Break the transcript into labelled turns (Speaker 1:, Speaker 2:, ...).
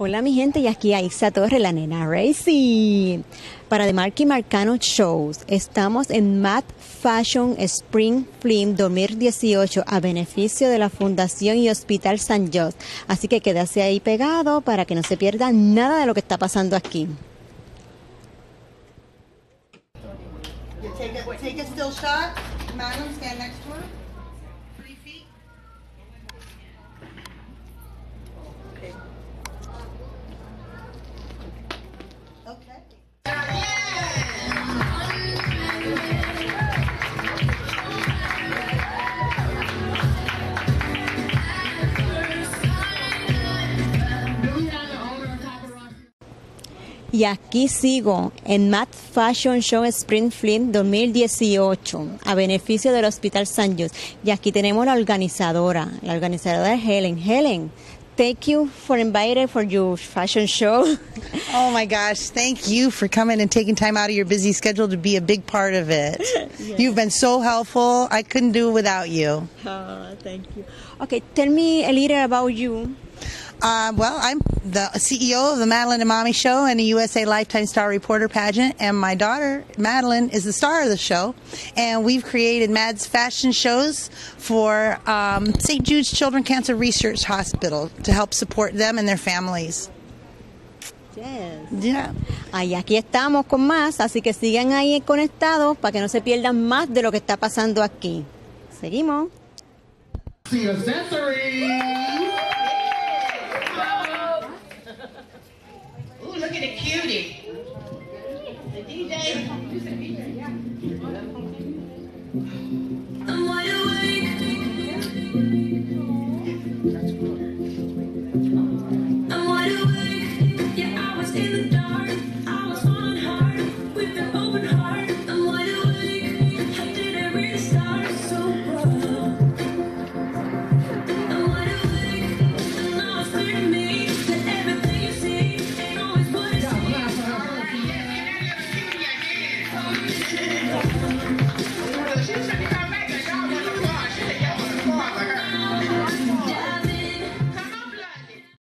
Speaker 1: Hola mi gente, y aquí Aixa Torre, la nena Racy. Para The Marky Marcano Shows, estamos en Matt Fashion Spring Film 2018 a beneficio de la Fundación y Hospital San José. Así que quédase ahí pegado para que no se pierda nada de lo que está pasando aquí.
Speaker 2: A, shot.
Speaker 1: Y aquí sigo en Matt Fashion Show Spring Film 2018 a beneficio del Hospital San José. Y aquí tenemos la organizadora, la organizadora es Helen. Helen, thank you for inviting for your fashion show.
Speaker 2: Oh my gosh, thank you for coming and taking time out of your busy schedule to be a big part of it. You've been so helpful. I couldn't do it without you.
Speaker 1: Oh, thank you. Okay, tell me a little about you.
Speaker 2: Uh, well, I'm the CEO of the Madeline and Mommy Show and a USA Lifetime Star Reporter pageant, and my daughter Madeline is the star of the show. And we've created Mad's fashion shows for um, St. Jude's Children Cancer Research Hospital to help support them and their families.
Speaker 1: Yes.
Speaker 2: Yeah.
Speaker 1: Ahí aquí estamos con más, así que sigan ahí conectados para que no se pierdan más de lo que está pasando aquí. Seguimos.
Speaker 3: See a sensory. a cutie. The DJ.